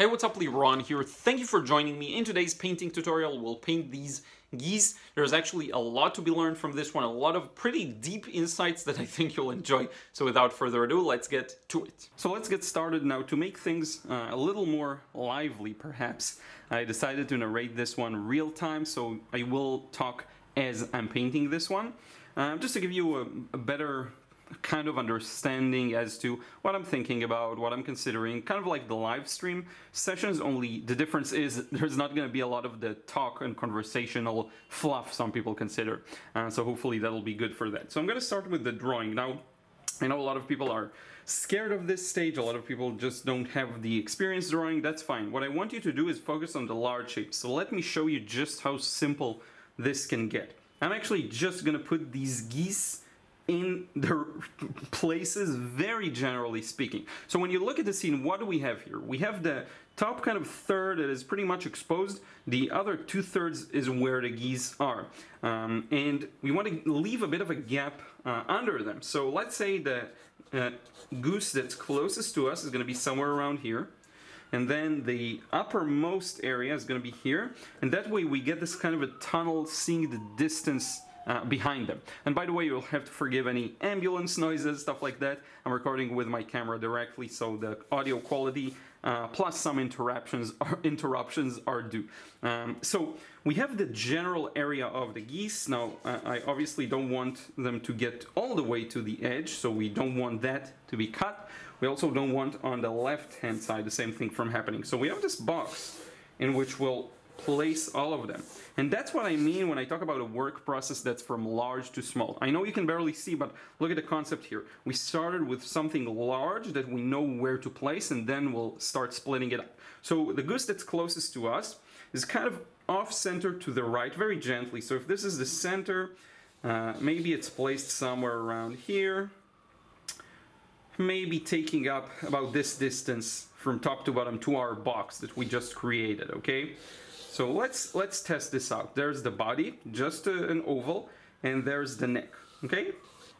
Hey, what's up, Liron here. Thank you for joining me. In today's painting tutorial, we'll paint these geese. There's actually a lot to be learned from this one, a lot of pretty deep insights that I think you'll enjoy. So without further ado, let's get to it. So let's get started now. To make things uh, a little more lively, perhaps, I decided to narrate this one real time, so I will talk as I'm painting this one. Uh, just to give you a, a better kind of understanding as to what I'm thinking about, what I'm considering, kind of like the live stream sessions, only the difference is there's not going to be a lot of the talk and conversational fluff some people consider. Uh, so hopefully that'll be good for that. So I'm going to start with the drawing. Now, I know a lot of people are scared of this stage, a lot of people just don't have the experience drawing, that's fine. What I want you to do is focus on the large shapes. So let me show you just how simple this can get. I'm actually just going to put these geese in their places, very generally speaking. So when you look at the scene, what do we have here? We have the top kind of third that is pretty much exposed. The other two thirds is where the geese are. Um, and we want to leave a bit of a gap uh, under them. So let's say the uh, goose that's closest to us is going to be somewhere around here and then the uppermost area is going to be here and that way we get this kind of a tunnel seeing the distance uh, behind them. And by the way, you'll have to forgive any ambulance noises, stuff like that. I'm recording with my camera directly, so the audio quality uh, plus some interruptions are, interruptions are due. Um, so we have the general area of the geese. Now, uh, I obviously don't want them to get all the way to the edge, so we don't want that to be cut. We also don't want on the left-hand side the same thing from happening. So we have this box in which we'll place all of them. And that's what I mean when I talk about a work process that's from large to small. I know you can barely see, but look at the concept here. We started with something large that we know where to place, and then we'll start splitting it up. So the goose that's closest to us is kind of off-center to the right, very gently. So if this is the center, uh, maybe it's placed somewhere around here, maybe taking up about this distance from top to bottom to our box that we just created, okay? So let's let's test this out. There's the body, just a, an oval, and there's the neck. Okay,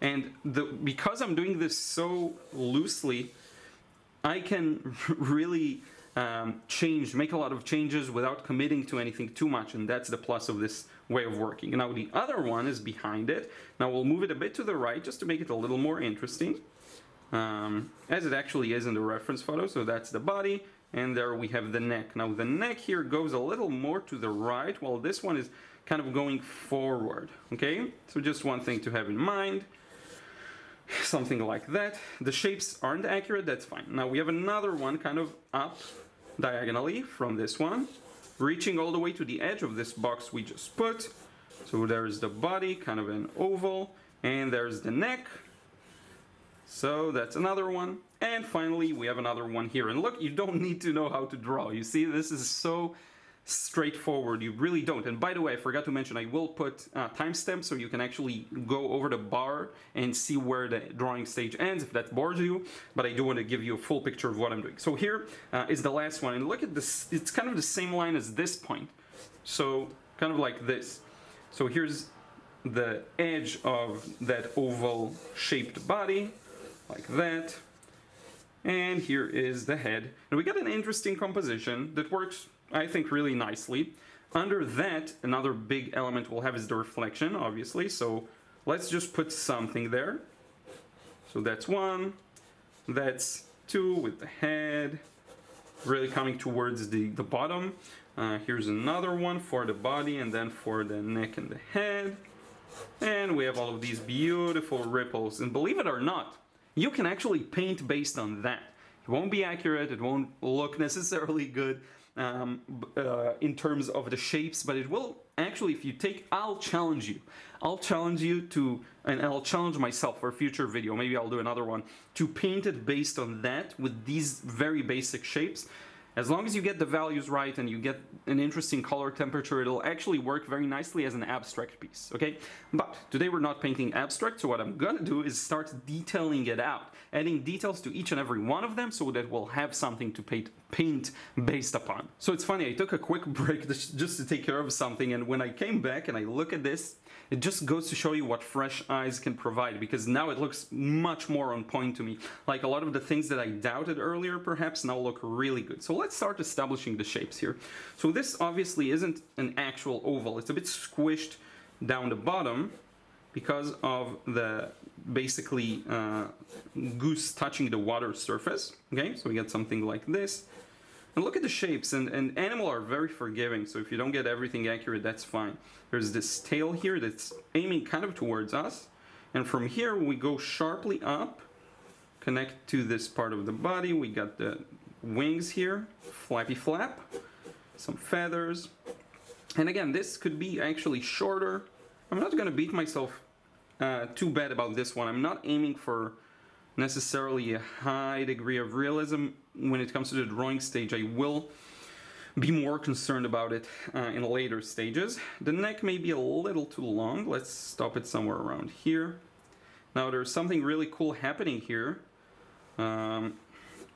and the because I'm doing this so loosely, I can really um, change, make a lot of changes without committing to anything too much, and that's the plus of this way of working. Now the other one is behind it. Now we'll move it a bit to the right just to make it a little more interesting, um, as it actually is in the reference photo. So that's the body, and there we have the neck. Now the neck here goes a little more to the right while this one is kind of going forward, okay? So just one thing to have in mind, something like that. The shapes aren't accurate, that's fine. Now we have another one kind of up diagonally from this one, reaching all the way to the edge of this box we just put. So there's the body, kind of an oval, and there's the neck. So that's another one. And finally, we have another one here. And look, you don't need to know how to draw. You see, this is so straightforward. You really don't. And by the way, I forgot to mention, I will put uh, timestamps so you can actually go over the bar and see where the drawing stage ends if that bores you. But I do want to give you a full picture of what I'm doing. So here uh, is the last one. And look at this. It's kind of the same line as this point. So kind of like this. So here's the edge of that oval shaped body like that and here is the head. And we get an interesting composition that works, I think, really nicely. Under that, another big element we'll have is the reflection, obviously. So let's just put something there. So that's one, that's two with the head, really coming towards the, the bottom. Uh, here's another one for the body and then for the neck and the head. And we have all of these beautiful ripples. And believe it or not, you can actually paint based on that. It won't be accurate, it won't look necessarily good um, uh, in terms of the shapes, but it will actually, if you take, I'll challenge you. I'll challenge you to, and I'll challenge myself for a future video, maybe I'll do another one, to paint it based on that with these very basic shapes as long as you get the values right and you get an interesting color temperature, it'll actually work very nicely as an abstract piece, okay? But today we're not painting abstract, so what I'm gonna do is start detailing it out, adding details to each and every one of them so that we'll have something to paint, paint based upon. So it's funny, I took a quick break just to take care of something and when I came back and I look at this, it just goes to show you what fresh eyes can provide because now it looks much more on point to me. Like a lot of the things that I doubted earlier perhaps now look really good. So let's start establishing the shapes here. So this obviously isn't an actual oval. It's a bit squished down the bottom because of the basically uh, goose touching the water surface. Okay, so we get something like this. And look at the shapes, and, and animal are very forgiving, so if you don't get everything accurate, that's fine. There's this tail here that's aiming kind of towards us, and from here we go sharply up, connect to this part of the body, we got the wings here, flappy flap, some feathers, and again, this could be actually shorter. I'm not gonna beat myself uh, too bad about this one. I'm not aiming for necessarily a high degree of realism when it comes to the drawing stage. I will be more concerned about it uh, in later stages. The neck may be a little too long. Let's stop it somewhere around here. Now there's something really cool happening here um,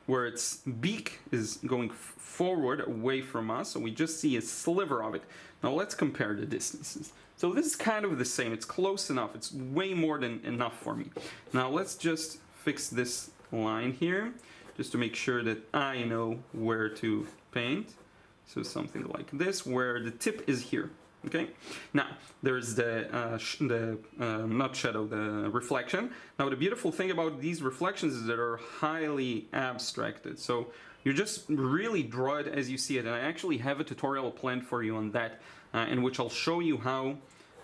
where its beak is going forward away from us. So we just see a sliver of it. Now let's compare the distances. So this is kind of the same. It's close enough. It's way more than enough for me. Now let's just fix this line here just to make sure that I know where to paint. So something like this, where the tip is here. Okay. Now there's the uh, the uh, not shadow, the reflection. Now the beautiful thing about these reflections is that they're highly abstracted. So you just really draw it as you see it. And I actually have a tutorial planned for you on that, uh, in which I'll show you how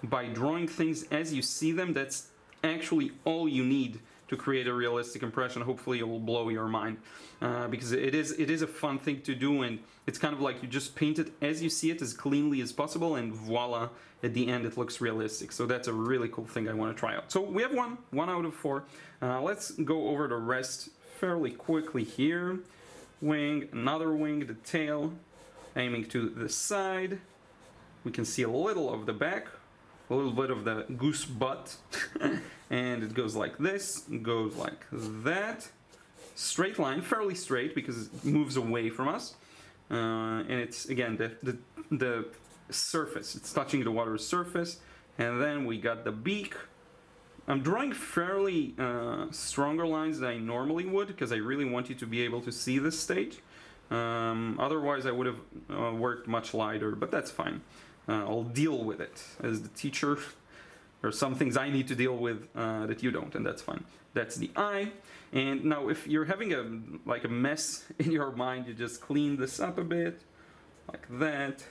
by drawing things as you see them, that's actually all you need to create a realistic impression. Hopefully, it will blow your mind uh, because it is it is a fun thing to do, and it's kind of like you just paint it as you see it as cleanly as possible, and voila, at the end it looks realistic. So that's a really cool thing I want to try out. So we have one one out of four. Uh, let's go over the rest fairly quickly here. Wing, another wing, the tail, aiming to the side. We can see a little of the back, a little bit of the goose butt. And it goes like this goes like that. Straight line fairly straight because it moves away from us. Uh, and it's again the, the the surface. It's touching the water surface. And then we got the beak. I'm drawing fairly uh, stronger lines than I normally would because I really want you to be able to see this stage. Um, otherwise I would have uh, worked much lighter but that's fine uh, I'll deal with it as the teacher. There are some things I need to deal with uh, that you don't, and that's fine. That's the eye. And now, if you're having a like a mess in your mind, you just clean this up a bit, like that.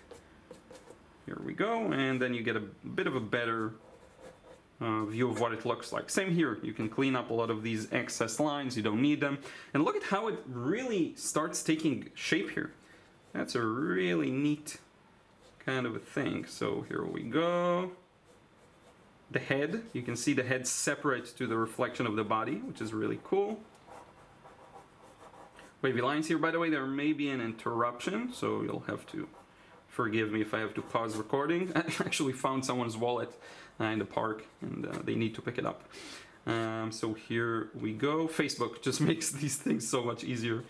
Here we go, and then you get a bit of a better uh, view of what it looks like. Same here, you can clean up a lot of these excess lines, you don't need them. And look at how it really starts taking shape here. That's a really neat kind of a thing. So here we go. The head, you can see the head separate to the reflection of the body, which is really cool. Wavy lines here, by the way, there may be an interruption, so you'll have to forgive me if I have to pause recording. I actually found someone's wallet uh, in the park and uh, they need to pick it up. Um, so here we go. Facebook just makes these things so much easier.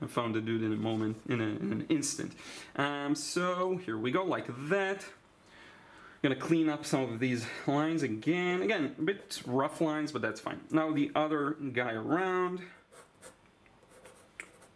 I found the dude in a moment, in, a, in an instant. Um, so here we go, like that. I'm gonna clean up some of these lines again. Again, a bit rough lines, but that's fine. Now the other guy around.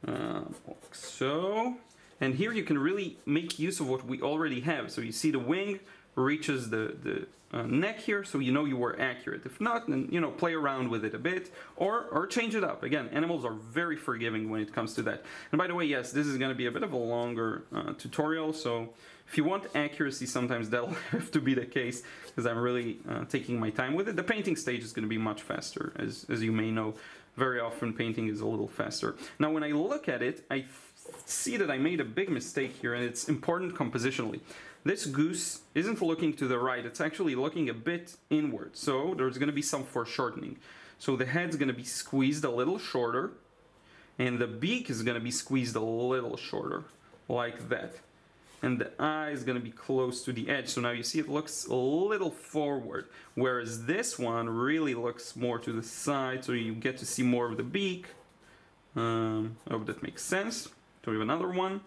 Uh, like so. And here you can really make use of what we already have. So you see the wing reaches the, the uh, neck here so you know you were accurate. If not, then you know play around with it a bit or or change it up. Again, animals are very forgiving when it comes to that. And by the way, yes, this is going to be a bit of a longer uh, tutorial, so if you want accuracy, sometimes that'll have to be the case because I'm really uh, taking my time with it. The painting stage is going to be much faster, as as you may know. Very often, painting is a little faster. Now, when I look at it, I see that I made a big mistake here, and it's important compositionally. This goose isn't looking to the right, it's actually looking a bit inward, so there's going to be some foreshortening. So the head's going to be squeezed a little shorter, and the beak is going to be squeezed a little shorter, like that. And the eye is going to be close to the edge, so now you see it looks a little forward, whereas this one really looks more to the side, so you get to see more of the beak. Um, I hope that makes sense. So we have another one.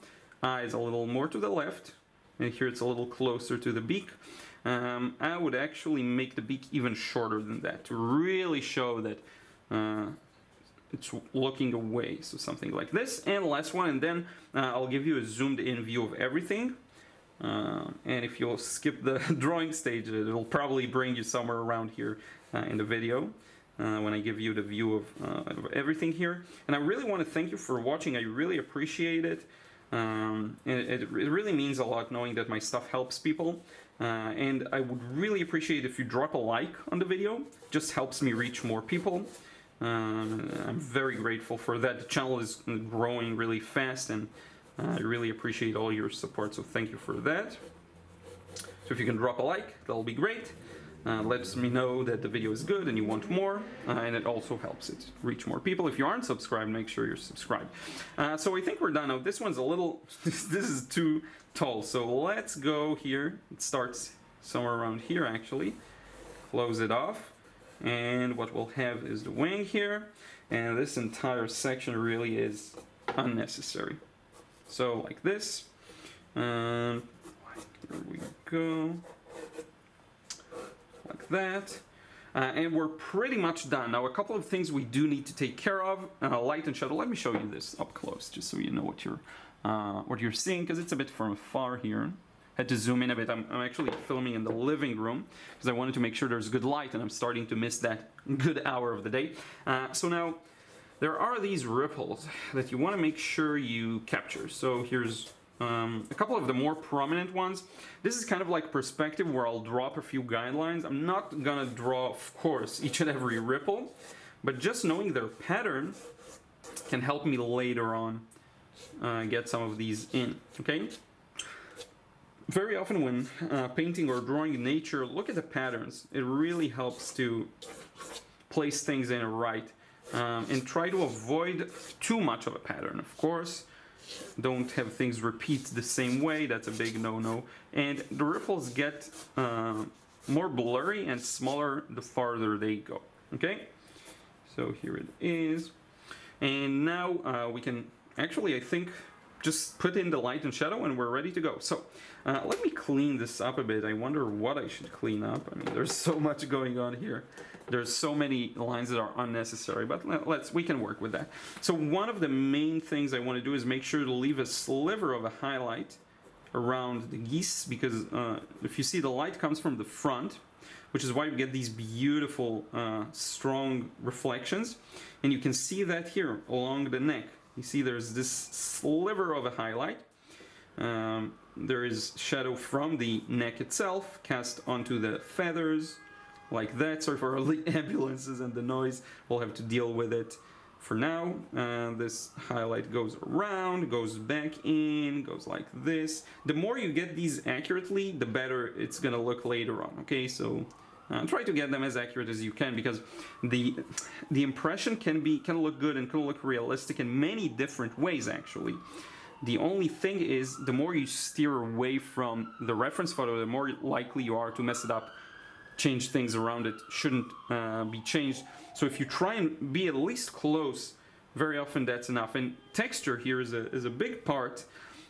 Eyes a little more to the left, and here it's a little closer to the beak. Um, I would actually make the beak even shorter than that to really show that uh, it's looking away. So something like this. And last one, and then uh, I'll give you a zoomed in view of everything. Uh, and if you'll skip the drawing stage, it'll probably bring you somewhere around here uh, in the video. Uh, when I give you the view of, uh, of, everything here. And I really want to thank you for watching. I really appreciate it. Um, it, it, really means a lot knowing that my stuff helps people. Uh, and I would really appreciate if you drop a like on the video. Just helps me reach more people. Um, I'm very grateful for that. The channel is growing really fast and I really appreciate all your support, so thank you for that. So if you can drop a like, that'll be great. Uh, lets me know that the video is good and you want more, uh, and it also helps it reach more people. If you aren't subscribed, make sure you're subscribed. Uh, so I think we're done now. This one's a little, this is too tall, so let's go here. It starts somewhere around here actually. Close it off, and what we'll have is the wing here, and this entire section really is unnecessary. So like this. Um, here we go. That. Uh, and we're pretty much done. Now, a couple of things we do need to take care of. Uh, light and shadow. Let me show you this up close, just so you know what you're uh, what you're seeing, because it's a bit from far here. Had to zoom in a bit. I'm, I'm actually filming in the living room because I wanted to make sure there's good light, and I'm starting to miss that good hour of the day. Uh, so now there are these ripples that you want to make sure you capture. So here's um, a couple of the more prominent ones. This is kind of like perspective where I'll drop a few guidelines. I'm not gonna draw, of course, each and every ripple, but just knowing their pattern can help me later on uh, get some of these in, okay? Very often when uh, painting or drawing nature, look at the patterns. It really helps to place things in right um, and try to avoid too much of a pattern, of course. Don't have things repeat the same way, that's a big no-no. And the ripples get uh, more blurry and smaller the farther they go, okay? So here it is. And now uh, we can actually, I think, just put in the light and shadow and we're ready to go. So uh, let me clean this up a bit. I wonder what I should clean up. I mean, there's so much going on here. There's so many lines that are unnecessary, but let's we can work with that. So one of the main things I want to do is make sure to leave a sliver of a highlight around the geese because uh, if you see the light comes from the front, which is why we get these beautiful uh, strong reflections, and you can see that here along the neck. You see there's this sliver of a highlight. Um, there is shadow from the neck itself cast onto the feathers, like that. Sorry for all the ambulances and the noise. We'll have to deal with it for now. Uh, this highlight goes around, goes back in, goes like this. The more you get these accurately, the better it's gonna look later on, okay? So uh, try to get them as accurate as you can because the the impression can be can look good and can look realistic in many different ways actually. The only thing is the more you steer away from the reference photo, the more likely you are to mess it up change things around it shouldn't uh, be changed. So if you try and be at least close, very often that's enough. And texture here is a, is a big part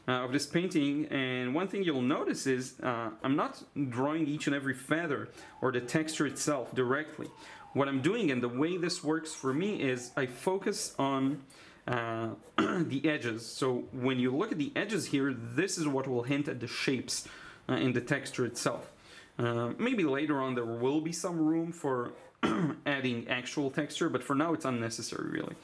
uh, of this painting. And one thing you'll notice is uh, I'm not drawing each and every feather or the texture itself directly. What I'm doing and the way this works for me is I focus on uh, the edges. So when you look at the edges here, this is what will hint at the shapes uh, in the texture itself. Uh, maybe later on there will be some room for adding actual texture, but for now it's unnecessary really.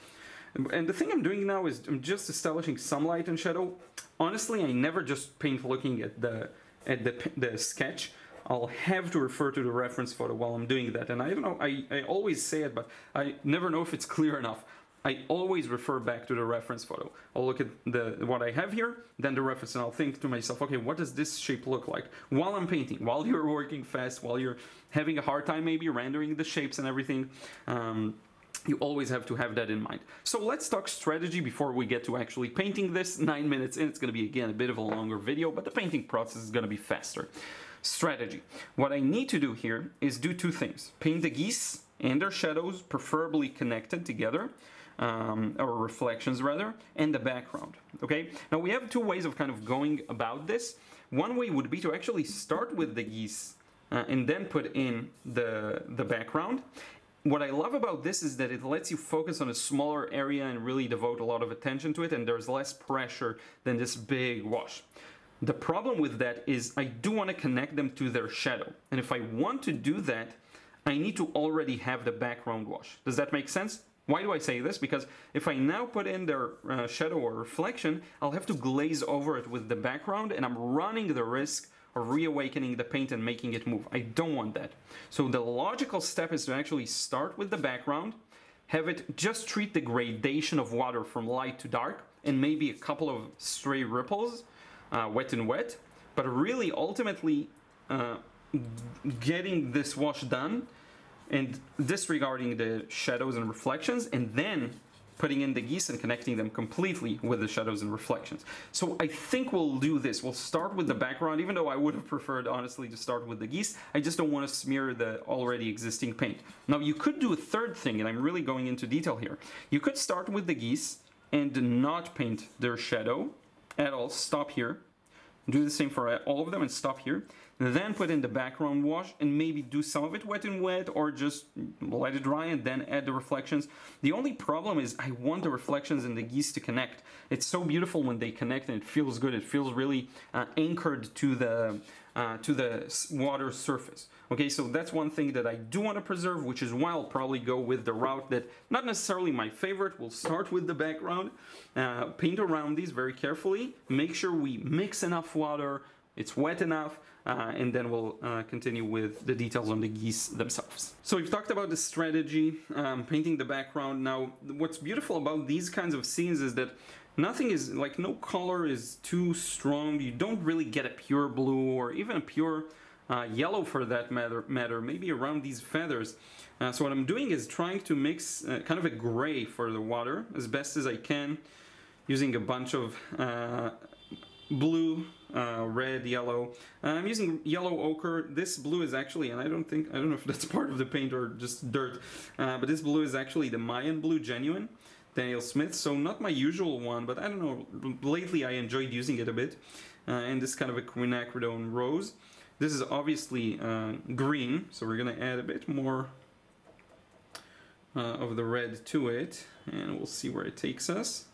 And the thing I'm doing now is I'm just establishing some light and shadow. Honestly, I never just paint looking at the at the, the sketch. I'll have to refer to the reference photo while I'm doing that. And I don't know, I, I always say it, but I never know if it's clear enough. I always refer back to the reference photo. I'll look at the what I have here, then the reference, and I'll think to myself, okay, what does this shape look like? While I'm painting, while you're working fast, while you're having a hard time maybe rendering the shapes and everything, um, you always have to have that in mind. So let's talk strategy before we get to actually painting this. Nine minutes in, it's going to be again a bit of a longer video, but the painting process is going to be faster. Strategy. What I need to do here is do two things. Paint the geese and their shadows, preferably connected together um, or reflections rather, and the background. Okay. Now we have two ways of kind of going about this. One way would be to actually start with the geese uh, and then put in the the background. What I love about this is that it lets you focus on a smaller area and really devote a lot of attention to it, and there's less pressure than this big wash. The problem with that is I do want to connect them to their shadow. And if I want to do that, I need to already have the background wash. Does that make sense? Why do I say this? Because if I now put in their uh, shadow or reflection, I'll have to glaze over it with the background and I'm running the risk of reawakening the paint and making it move. I don't want that. So the logical step is to actually start with the background, have it just treat the gradation of water from light to dark, and maybe a couple of stray ripples, uh, wet and wet, but really ultimately uh, getting this wash done and disregarding the shadows and reflections and then putting in the geese and connecting them completely with the shadows and reflections. So I think we'll do this. We'll start with the background, even though I would have preferred, honestly, to start with the geese. I just don't want to smear the already existing paint. Now, you could do a third thing, and I'm really going into detail here. You could start with the geese and not paint their shadow at all. Stop here. Do the same for all of them and stop here then put in the background wash and maybe do some of it wet and wet or just let it dry and then add the reflections. The only problem is I want the reflections and the geese to connect. It's so beautiful when they connect and it feels good. It feels really uh, anchored to the uh, to the water surface. Okay, so that's one thing that I do want to preserve, which is why I'll probably go with the route that not necessarily my favorite. We'll start with the background, uh, paint around these very carefully, make sure we mix enough water, it's wet enough, uh, and then we'll uh, continue with the details on the geese themselves. So we've talked about the strategy, um, painting the background. Now, what's beautiful about these kinds of scenes is that nothing is, like no color is too strong. You don't really get a pure blue or even a pure uh, yellow for that matter, matter, maybe around these feathers. Uh, so what I'm doing is trying to mix uh, kind of a gray for the water as best as I can using a bunch of uh, blue, uh, red, yellow. Uh, I'm using yellow ochre. This blue is actually, and I don't think, I don't know if that's part of the paint or just dirt, uh, but this blue is actually the Mayan blue genuine. Daniel Smith, so not my usual one, but I don't know, lately I enjoyed using it a bit. Uh, and this kind of a quinacridone rose. This is obviously uh, green, so we're gonna add a bit more uh, of the red to it, and we'll see where it takes us.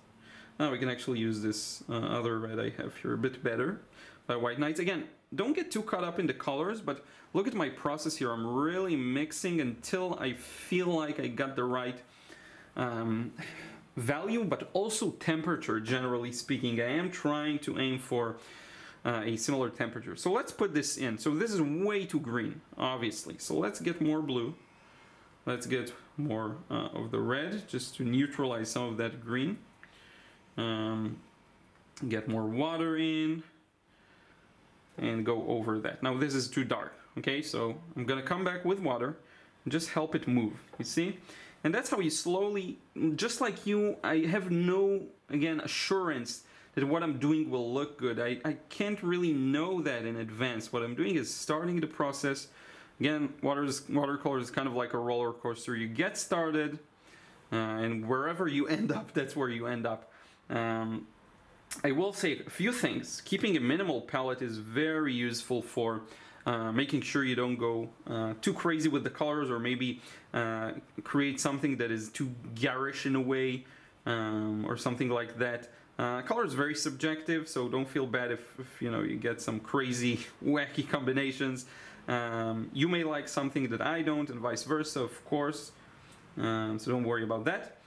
Now we can actually use this uh, other red I have here a bit better by White Nights. Again, don't get too caught up in the colors, but look at my process here. I'm really mixing until I feel like I got the right um, value, but also temperature, generally speaking. I am trying to aim for uh, a similar temperature. So let's put this in. So this is way too green, obviously. So let's get more blue. Let's get more uh, of the red, just to neutralize some of that green. Um, get more water in and go over that. Now this is too dark, okay? So I'm gonna come back with water and just help it move, you see? And that's how you slowly, just like you, I have no, again, assurance that what I'm doing will look good. I, I can't really know that in advance. What I'm doing is starting the process. Again, water is, watercolor is kind of like a roller coaster. You get started, uh, and wherever you end up, that's where you end up. Um, I will say a few things. Keeping a minimal palette is very useful for uh, making sure you don't go uh, too crazy with the colors or maybe uh, create something that is too garish in a way um, or something like that. Uh, color is very subjective, so don't feel bad if, if you know you get some crazy, wacky combinations. Um, you may like something that I don't, and vice versa, of course. Um, so don't worry about that.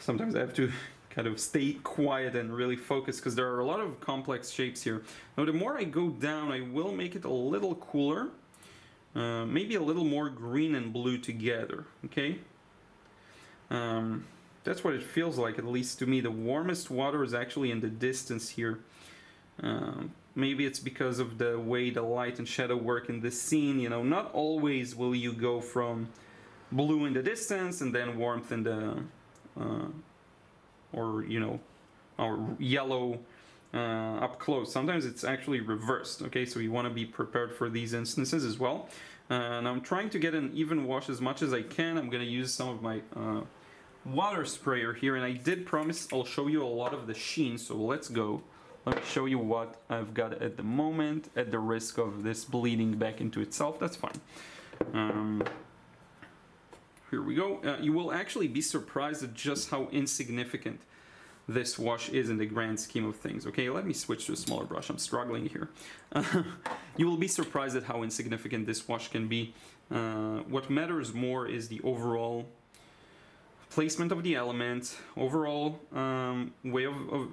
Sometimes I have to kind of stay quiet and really focus because there are a lot of complex shapes here. Now the more I go down I will make it a little cooler, uh, maybe a little more green and blue together, okay? Um, that's what it feels like, at least to me. The warmest water is actually in the distance here. Um, maybe it's because of the way the light and shadow work in this scene, you know, not always will you go from blue in the distance and then warmth in the uh, or you know or yellow uh, up close. Sometimes it's actually reversed. Okay, so you want to be prepared for these instances as well. Uh, and I'm trying to get an even wash as much as I can. I'm going to use some of my uh, water sprayer here and I did promise I'll show you a lot of the sheen so let's go let me show you what I've got at the moment at the risk of this bleeding back into itself that's fine um, here we go uh, you will actually be surprised at just how insignificant this wash is in the grand scheme of things. Okay, let me switch to a smaller brush. I'm struggling here. You will be surprised at how insignificant this wash can be. Uh, what matters more is the overall placement of the elements, overall um, way of, of,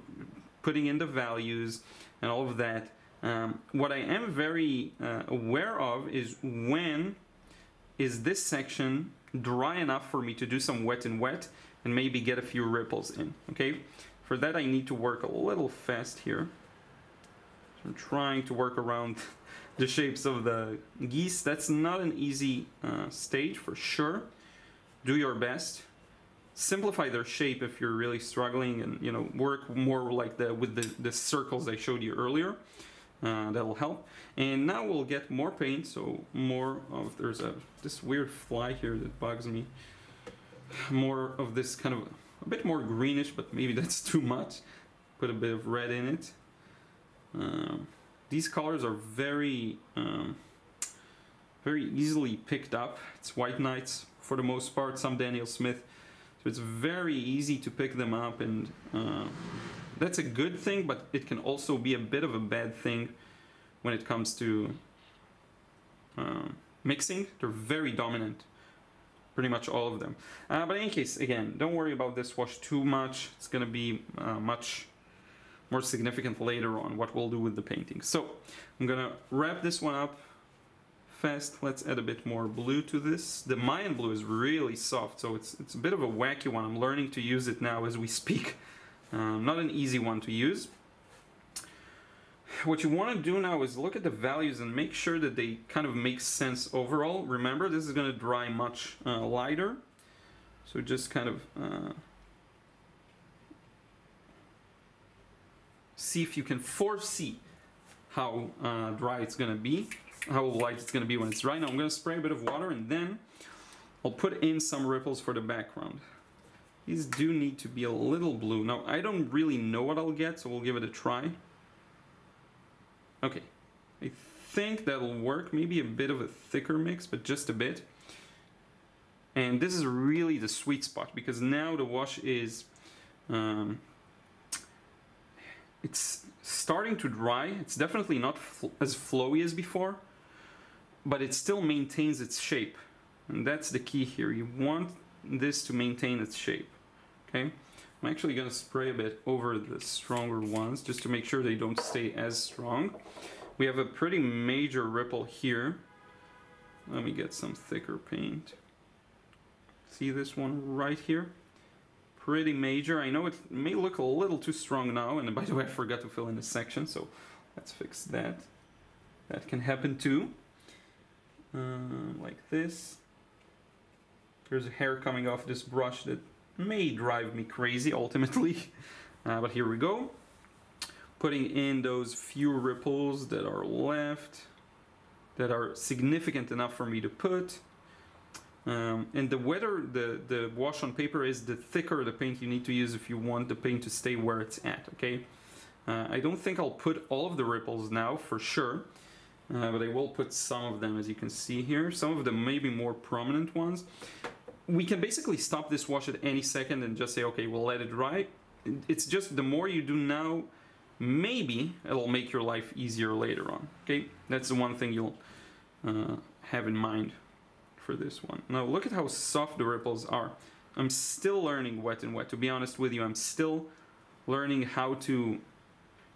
putting in the values, and all of that. Um, what I am very uh, aware of is when is this section dry enough for me to do some wet and wet and maybe get a few ripples in, okay? For that I need to work a little fast here. So I'm trying to work around the shapes of the geese. That's not an easy uh, stage for sure. Do your best. Simplify their shape if you're really struggling and you know work more like the with the, the circles I showed you earlier. Uh, that'll help. And now we'll get more paint, so more of, there's a this weird fly here that bugs me. More of this kind of, a bit more greenish, but maybe that's too much. Put a bit of red in it. Um, these colors are very, um, very easily picked up. It's White Nights for the most part, some Daniel Smith. So it's very easy to pick them up and uh, that's a good thing, but it can also be a bit of a bad thing when it comes to uh, mixing. They're very dominant, pretty much all of them. Uh, but in any case, again, don't worry about this wash too much. It's going to be uh, much more significant later on what we'll do with the painting. So I'm going to wrap this one up fast. Let's add a bit more blue to this. The Mayan blue is really soft, so it's, it's a bit of a wacky one. I'm learning to use it now as we speak. Um, not an easy one to use. What you want to do now is look at the values and make sure that they kind of make sense overall. Remember, this is going to dry much uh, lighter. So just kind of uh, see if you can foresee how uh, dry it's going to be, how light it's going to be when it's dry. Now I'm going to spray a bit of water and then I'll put in some ripples for the background. These do need to be a little blue. Now, I don't really know what I'll get, so we'll give it a try. Okay, I think that'll work. Maybe a bit of a thicker mix, but just a bit. And this is really the sweet spot, because now the wash is... Um, it's starting to dry. It's definitely not fl as flowy as before, but it still maintains its shape. And that's the key here. You want this to maintain its shape. Okay, I'm actually to spray a bit over the stronger ones just to make sure they don't stay as strong. We have a pretty major ripple here. Let me get some thicker paint. See this one right here? Pretty major. I know it may look a little too strong now, and by the way, I forgot to fill in the section, so let's fix that. That can happen too. Uh, like this. There's a hair coming off this brush that may drive me crazy ultimately. Uh, but here we go. Putting in those few ripples that are left, that are significant enough for me to put. Um, and the wetter the, the wash on paper is, the thicker the paint you need to use if you want the paint to stay where it's at, okay? Uh, I don't think I'll put all of the ripples now, for sure. Uh, but I will put some of them, as you can see here. Some of them may be more prominent ones we can basically stop this wash at any second and just say, okay, we'll let it dry. It's just the more you do now, maybe it'll make your life easier later on. Okay, that's the one thing you'll uh, have in mind for this one. Now look at how soft the ripples are. I'm still learning wet and wet. To be honest with you, I'm still learning how to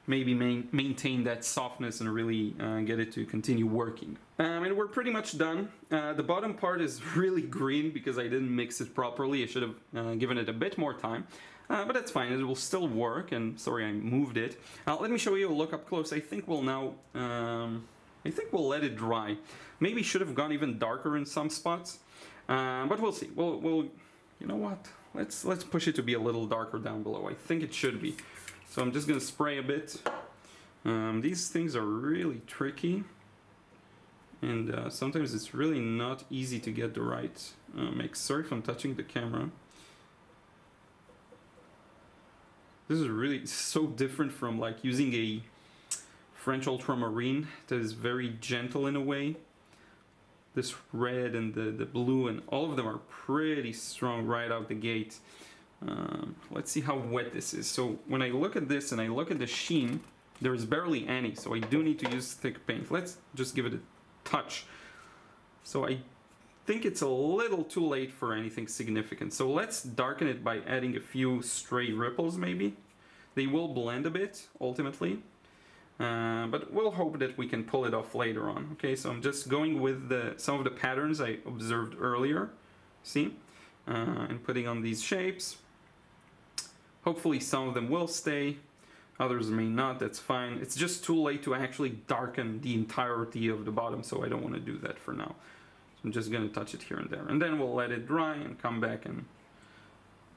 maybe main, maintain that softness and really uh, get it to continue working. Um, and we're pretty much done. Uh, the bottom part is really green because I didn't mix it properly. I should have uh, given it a bit more time. Uh, but that's fine, it will still work, and sorry I moved it. Uh, let me show you a look up close. I think we'll now, um, I think we'll let it dry. Maybe should have gone even darker in some spots, uh, but we'll see. We'll, we'll, you know what? Let's let's push it to be a little darker down below. I think it should be. So I'm just gonna spray a bit. Um, these things are really tricky and uh, sometimes it's really not easy to get the right uh, mix. Sorry if I'm touching the camera. This is really so different from like using a French ultramarine that is very gentle in a way. This red and the, the blue and all of them are pretty strong right out the gate. Um, let's see how wet this is. So when I look at this and I look at the sheen, there is barely any, so I do need to use thick paint. Let's just give it a touch. So I think it's a little too late for anything significant. So let's darken it by adding a few stray ripples maybe. They will blend a bit ultimately. Uh, but we'll hope that we can pull it off later on. Okay, so I'm just going with the some of the patterns I observed earlier. See? Uh, and putting on these shapes. Hopefully some of them will stay. Others may not, that's fine. It's just too late to actually darken the entirety of the bottom, so I don't want to do that for now. I'm just going to touch it here and there. And then we'll let it dry and come back and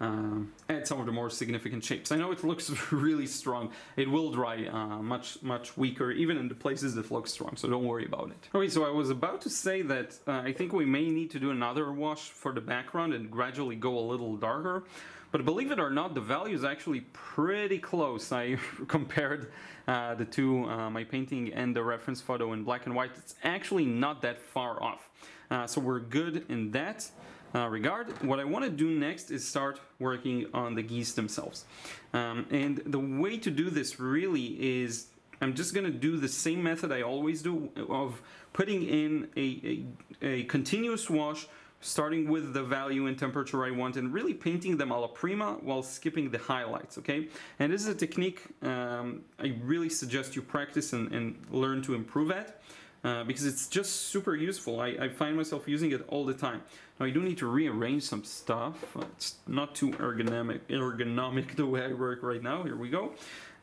um, add some of the more significant shapes. I know it looks really strong. It will dry uh, much, much weaker, even in the places that look strong, so don't worry about it. Okay, so I was about to say that uh, I think we may need to do another wash for the background and gradually go a little darker. But believe it or not, the value is actually pretty close. I compared uh, the two, uh, my painting and the reference photo in black and white. It's actually not that far off. Uh, so we're good in that uh, regard. What I want to do next is start working on the geese themselves. Um, and the way to do this really is I'm just going to do the same method I always do of putting in a, a, a, continuous wash starting with the value and temperature I want and really painting them alla prima while skipping the highlights okay and this is a technique um, I really suggest you practice and, and learn to improve at uh, because it's just super useful. I, I, find myself using it all the time. I do need to rearrange some stuff. It's not too ergonomic, ergonomic the way I work right now. Here we go.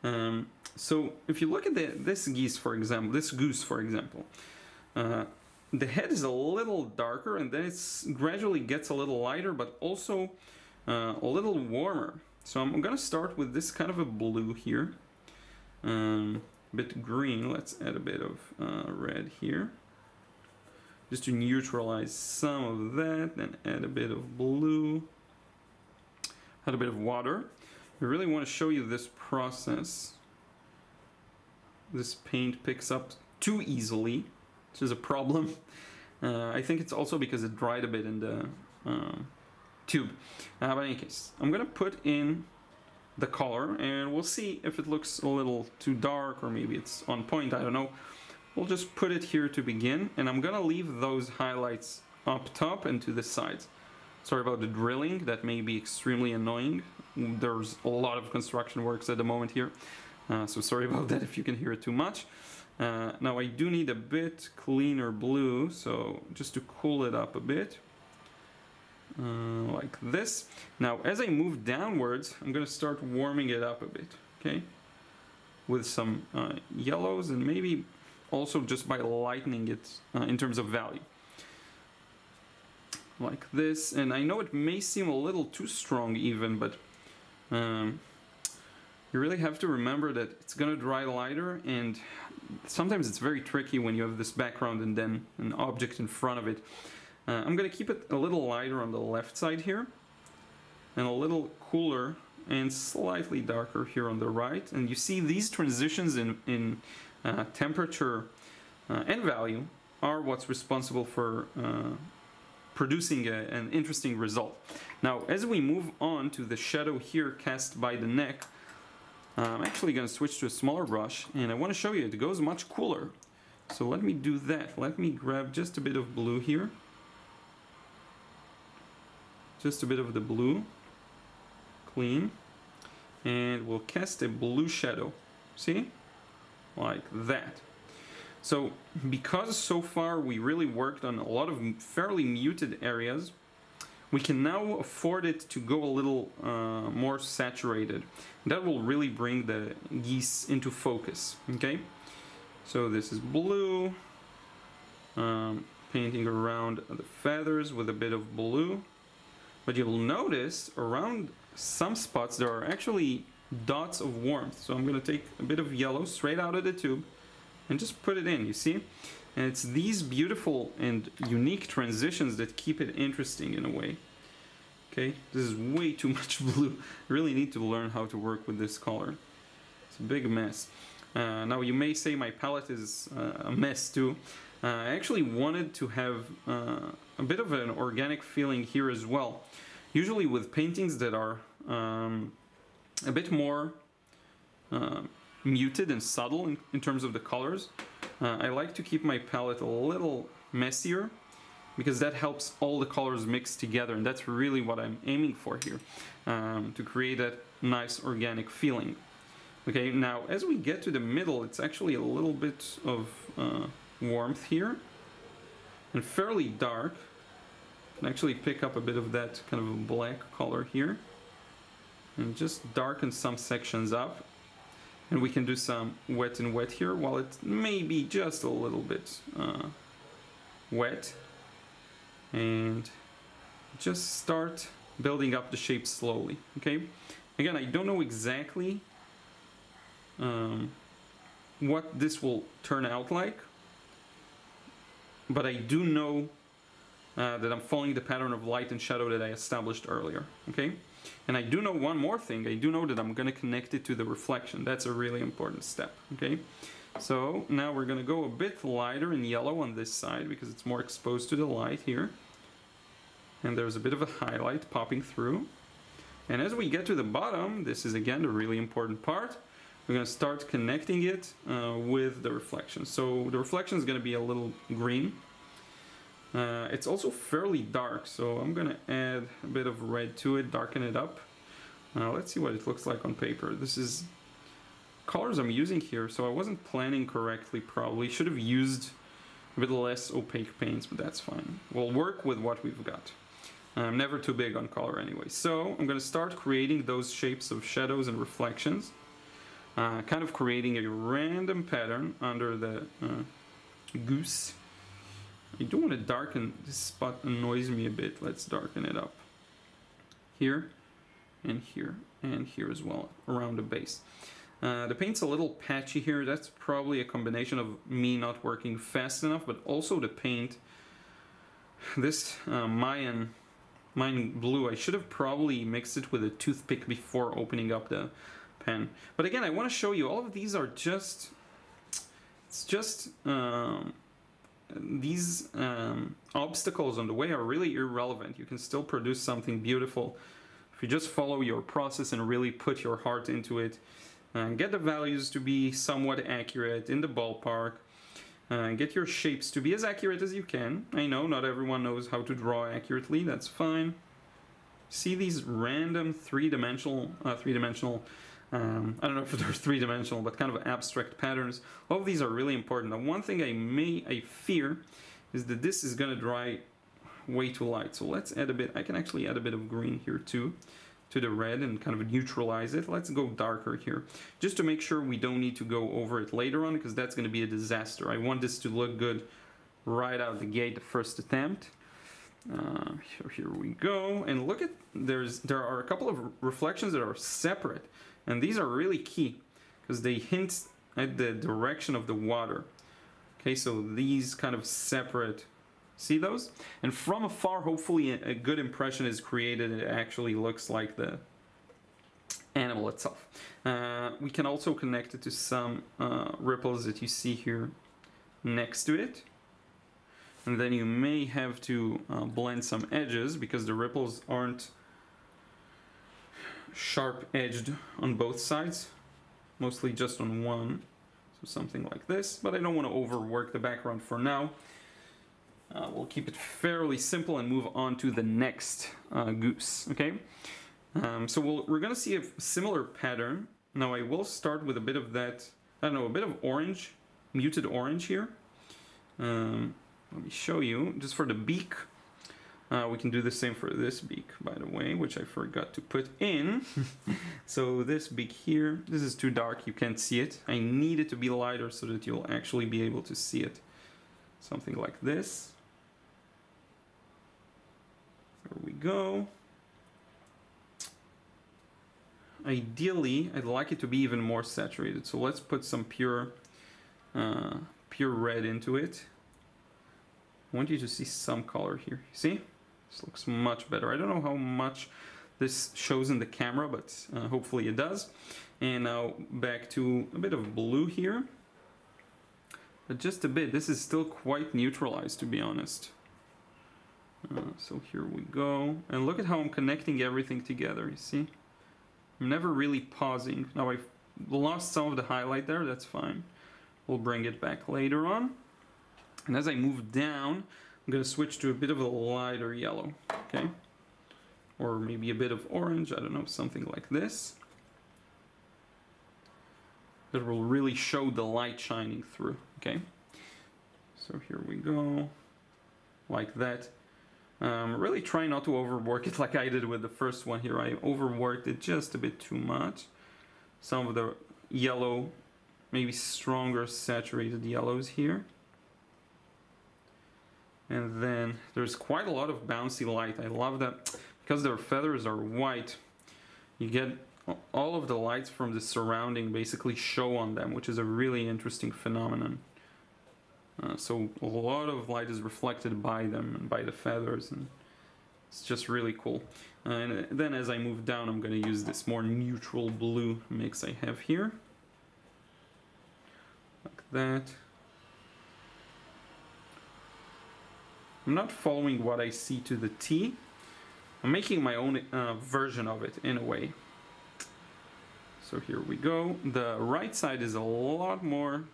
Um, so if you look at the, this geese, for example, this goose, for example, uh, the head is a little darker and then it gradually gets a little lighter, but also uh, a little warmer. So I'm gonna start with this kind of a blue here. Um, bit green. Let's add a bit of uh, red here. Just to neutralize some of that, then add a bit of blue. Add a bit of water. I really want to show you this process. This paint picks up too easily, which is a problem. Uh, I think it's also because it dried a bit in the uh, tube. Uh, but in any case, I'm gonna put in the color and we'll see if it looks a little too dark or maybe it's on point, I don't know. We'll just put it here to begin and I'm gonna leave those highlights up top and to the sides. Sorry about the drilling, that may be extremely annoying. There's a lot of construction works at the moment here, uh, so sorry about that if you can hear it too much. Uh, now I do need a bit cleaner blue, so just to cool it up a bit, uh, like this. Now, as I move downwards, I'm to start warming it up a bit, okay? With some uh, yellows and maybe also just by lightening it uh, in terms of value. Like this, and I know it may seem a little too strong even, but um, you really have to remember that it's going to dry lighter and sometimes it's very tricky when you have this background and then an object in front of it. Uh, I'm going to keep it a little lighter on the left side here and a little cooler and slightly darker here on the right. And you see these transitions in, in uh, temperature uh, and value are what's responsible for uh, producing a, an interesting result. Now, as we move on to the shadow here cast by the neck, I'm actually going to switch to a smaller brush and I want to show you it goes much cooler. So let me do that. Let me grab just a bit of blue here just a bit of the blue clean and we'll cast a blue shadow see like that. So because so far we really worked on a lot of fairly muted areas we can now afford it to go a little uh, more saturated. That will really bring the geese into focus okay? So this is blue um, painting around the feathers with a bit of blue. But you'll notice around some spots there are actually dots of warmth. So I'm going to take a bit of yellow straight out of the tube and just put it in, you see? And it's these beautiful and unique transitions that keep it interesting in a way. Okay, this is way too much blue. I really need to learn how to work with this color. It's a big mess. Uh, now you may say my palette is uh, a mess too. Uh, I actually wanted to have uh, a bit of an organic feeling here as well. Usually with paintings that are um, a bit more uh, muted and subtle in, in, terms of the colors, uh, I like to keep my palette a little messier because that helps all the colors mix together and that's really what I'm aiming for here um, to create that nice organic feeling. Okay, now as we get to the middle, it's actually a little bit of uh, warmth here and fairly dark. Can actually pick up a bit of that kind of black color here and just darken some sections up. And we can do some wet and wet here while it may be just a little bit uh, wet. And just start building up the shape slowly, okay? Again, I don't know exactly um, what this will turn out like. But I do know uh, that I'm following the pattern of light and shadow that I established earlier, okay? And I do know one more thing, I do know that I'm gonna connect it to the reflection. That's a really important step, okay? So now we're gonna go a bit lighter in yellow on this side because it's more exposed to the light here. And there's a bit of a highlight popping through. And as we get to the bottom, this is again the really important part, we're going to start connecting it uh, with the reflection. So the reflection is going to be a little green. Uh, it's also fairly dark, so I'm to add a bit of red to it, darken it up. Uh, let's see what it looks like on paper. This is colors I'm using here, so I wasn't planning correctly probably. Should have used a bit less opaque paints, but that's fine. We'll work with what we've got. I'm never too big on color anyway. So I'm to start creating those shapes of shadows and reflections uh, kind of creating a random pattern under the uh, goose. I do want to darken this spot annoys me a bit. Let's darken it up. Here and here and here as well around the base. Uh, the paint's a little patchy here. That's probably a combination of me not working fast enough, but also the paint. This uh, Mayan, Mayan blue, I should have probably mixed it with a toothpick before opening up the pen. But again, I want to show you all of these are just, it's just, um, these um, obstacles on the way are really irrelevant. You can still produce something beautiful if you just follow your process and really put your heart into it and get the values to be somewhat accurate in the ballpark. Uh, get your shapes to be as accurate as you can. I know not everyone knows how to draw accurately, that's fine. See these random three-dimensional, uh, three-dimensional um, I don't know if they're three-dimensional, but kind of abstract patterns. All of these are really important. Now, one thing I may, I fear, is that this is going to dry way too light. So let's add a bit, I can actually add a bit of green here too, to the red and kind of neutralize it. Let's go darker here, just to make sure we don't need to go over it later on, because that's going to be a disaster. I want this to look good right out the gate, the first attempt. Uh, here, here we go, and look at, there's there are a couple of reflections that are separate. And these are really key because they hint at the direction of the water. Okay, so these kind of separate, see those? And from afar, hopefully a good impression is created. It actually looks like the animal itself. Uh, we can also connect it to some uh, ripples that you see here next to it. And then you may have to uh, blend some edges because the ripples aren't sharp edged on both sides, mostly just on one. So something like this, but I don't want to overwork the background for now. Uh, we'll keep it fairly simple and move on to the next uh, goose, okay? Um, so we we are going to see a similar pattern. Now I will start with a bit of that, I don't know, a bit of orange, muted orange here. Um, let me show you, just for the beak, uh, we can do the same for this beak, by the way, which I forgot to put in. so this beak here, this is too dark, you can't see it. I need it to be lighter so that you'll actually be able to see it. Something like this. There we go. Ideally, I'd like it to be even more saturated. So let's put some pure, uh, pure red into it. I want you to see some color here. See? This looks much better. I don't know how much this shows in the camera, but uh, hopefully it does. And now back to a bit of blue here. But just a bit. This is still quite neutralized, to be honest. Uh, so here we go. And look at how I'm connecting everything together, you see? I'm never really pausing. Now I've lost some of the highlight there, that's fine. We'll bring it back later on. And as I move down, I'm going to switch to a bit of a lighter yellow, okay? Or maybe a bit of orange, I don't know, something like this. That will really show the light shining through, okay? So here we go, like that. Um, really try not to overwork it like I did with the first one here. I overworked it just a bit too much. Some of the yellow, maybe stronger saturated yellows here. And then there's quite a lot of bouncy light. I love that because their feathers are white. You get all of the lights from the surrounding basically show on them, which is a really interesting phenomenon. Uh, so a lot of light is reflected by them and by the feathers and it's just really cool. Uh, and then as I move down I'm going to use this more neutral blue mix I have here. Like that. I'm not following what I see to the T. I'm making my own uh, version of it in a way. So here we go. The right side is a lot more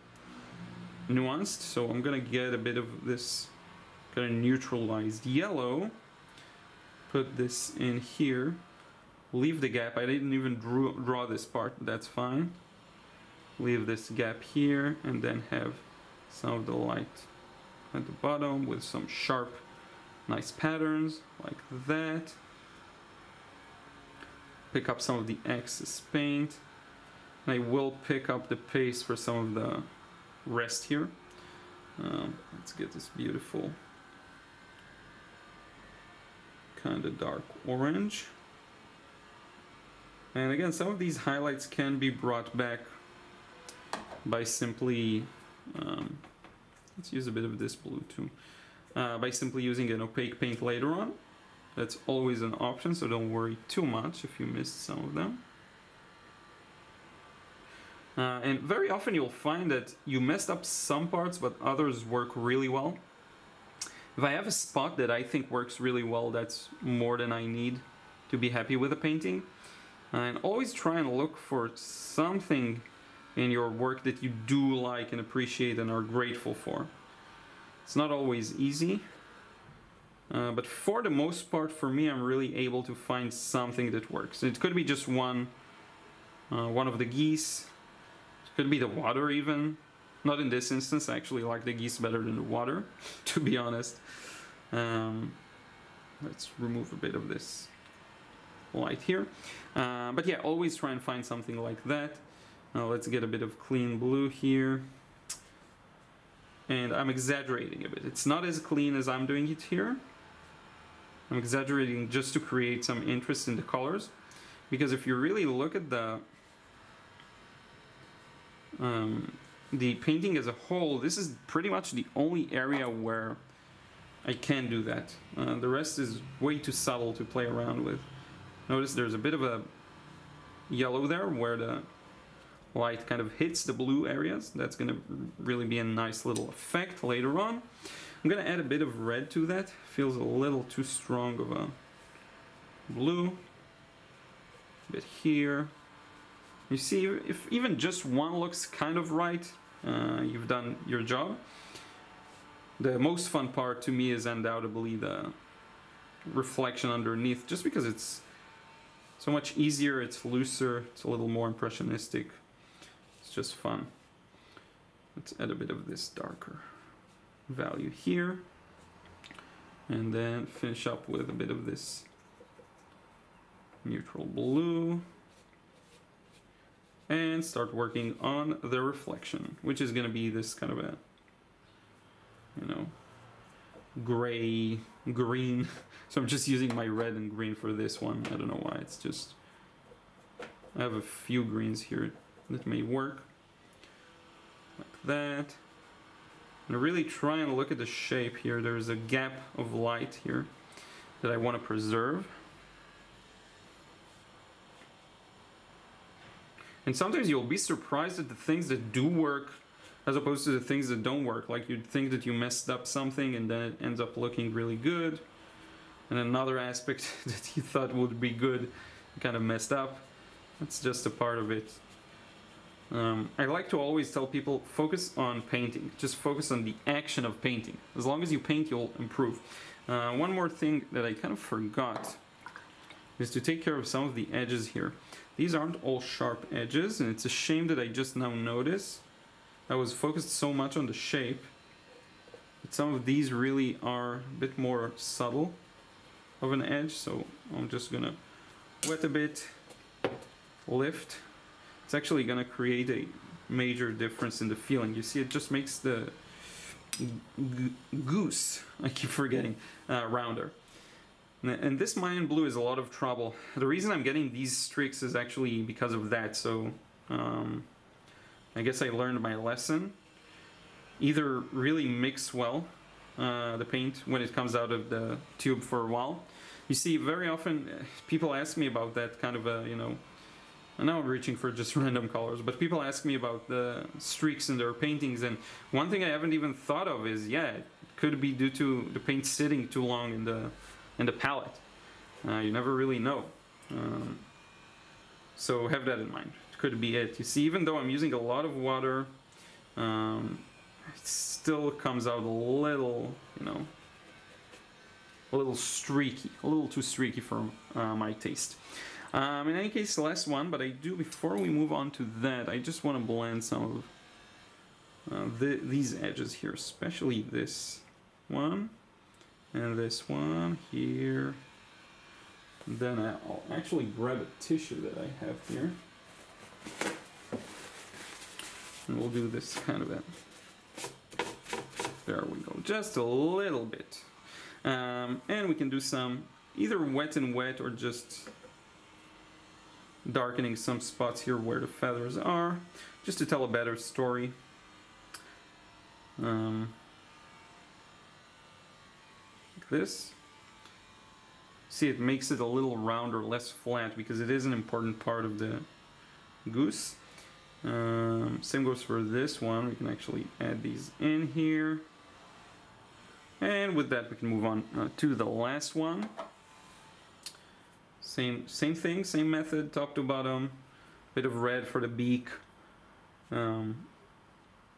nuanced, so I'm gonna get a bit of this kind of neutralized yellow. Put this in here. Leave the gap. I didn't even draw, draw this part, that's fine. Leave this gap here and then have some of the light at the bottom with some sharp, nice patterns like that. Pick up some of the excess paint. And I will pick up the paste for some of the rest here. Um, let's get this beautiful kind of dark orange. And again, some of these highlights can be brought back by simply, um, let's use a bit of this blue too, uh, by simply using an opaque paint later on. That's always an option, so don't worry too much if you missed some of them. Uh, and very often you'll find that you messed up some parts, but others work really well. If I have a spot that I think works really well, that's more than I need to be happy with a painting. And always try and look for something in your work that you do like and appreciate and are grateful for. It's not always easy, uh, but for the most part, for me, I'm really able to find something that works. It could be just one, uh, one of the geese, It could be the water even. Not in this instance, I actually like the geese better than the water, to be honest. Um, let's remove a bit of this light here. Uh, but yeah, always try and find something like that. Now let's get a bit of clean blue here. And I'm exaggerating a bit. It's not as clean as I'm doing it here. I'm exaggerating just to create some interest in the colors. Because if you really look at the um, the painting as a whole, this is pretty much the only area where I can do that. Uh, the rest is way too subtle to play around with. Notice there's a bit of a yellow there where the light kind of hits the blue areas. That's going to really be a nice little effect later on. I'm going to add a bit of red to that. Feels a little too strong of a blue. A bit here. You see, if even just one looks kind of right, uh, you've done your job. The most fun part to me is undoubtedly the reflection underneath, just because it's so much easier, it's looser, it's a little more impressionistic. Just fun. Let's add a bit of this darker value here. And then finish up with a bit of this neutral blue and start working on the reflection, which is going to be this kind of a, you know, gray, green. So I'm just using my red and green for this one. I don't know why, it's just, I have a few greens here that may work. That. And really try and look at the shape here. There's a gap of light here. that I want to preserve. And sometimes you'll be surprised at the things that do work as opposed to the things that don't work. Like you'd think that you messed up something and then it ends up looking really good. And another aspect that you thought would be good kind of messed up. That's just a part of it. Um, I like to always tell people focus on painting. Just focus on the action of painting. As long as you paint, you'll improve. Uh, one more thing that I kind of forgot is to take care of some of the edges here. These aren't all sharp edges, and it's a shame that I just now notice. I was focused so much on the shape that some of these really are a bit more subtle of an edge, so I'm just gonna wet a bit, lift. It's actually gonna create a major difference in the feeling. You see, it just makes the goose, I keep forgetting, uh, rounder. And this Mayan blue is a lot of trouble. The reason I'm getting these streaks is actually because of that. So um, I guess I learned my lesson. Either really mix well uh, the paint when it comes out of the tube for a while. You see, very often uh, people ask me about that kind of a, you know, I know I'm reaching for just random colors, but people ask me about the streaks in their paintings, and one thing I haven't even thought of is, yeah, it could be due to the paint sitting too long in the in the palette. Uh, you never really know. Um, so have that in mind. It could be it. You see, even though I'm using a lot of water, um, it still comes out a little, you know, a little streaky, a little too streaky for uh, my taste. Um, in any case, the last one, but I do, before we move on to that, I just want to blend some of uh, the, these edges here, especially this one and this one here. then I'll actually grab a tissue that I have here. And we'll do this kind of a, there we go, just a little bit. Um, and we can do some either wet and wet or just darkening some spots here where the feathers are, just to tell a better story. Um, this. See, it makes it a little rounder, less flat, because it is an important part of the goose. Um, same goes for this one. We can actually add these in here. And with that, we can move on uh, to the last one. Same, same thing, same method, top to bottom. Bit of red for the beak. Um,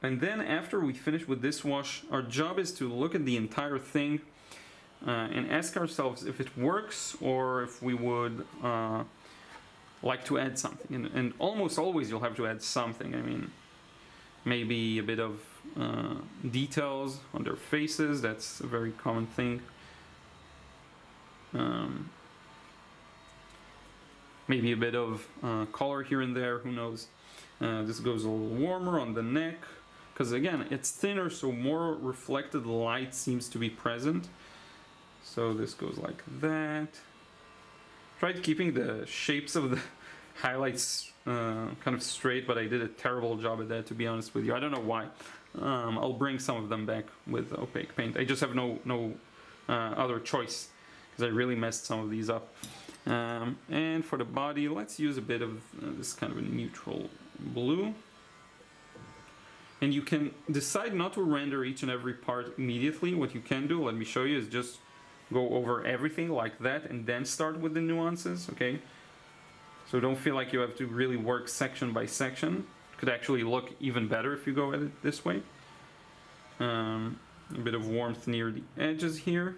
and then after we finish with this wash, our job is to look at the entire thing uh, and ask ourselves if it works or if we would uh, like to add something. And, and, almost always you'll have to add something. I mean, maybe a bit of uh, details on their faces, that's a very common thing. Um, maybe a bit of uh, color here and there, who knows. Uh, this goes a little warmer on the neck because again it's thinner so more reflected light seems to be present so this goes like that. Tried keeping the shapes of the highlights uh, kind of straight, but I did a terrible job at that, to be honest with you. I don't know why. Um, I'll bring some of them back with opaque paint. I just have no no uh, other choice because I really messed some of these up. Um, and for the body, let's use a bit of uh, this kind of a neutral blue. And you can decide not to render each and every part immediately. What you can do, let me show you, is just go over everything like that and then start with the nuances, okay? So don't feel like you have to really work section by section. It could actually look even better if you go at it this way. Um, a bit of warmth near the edges here.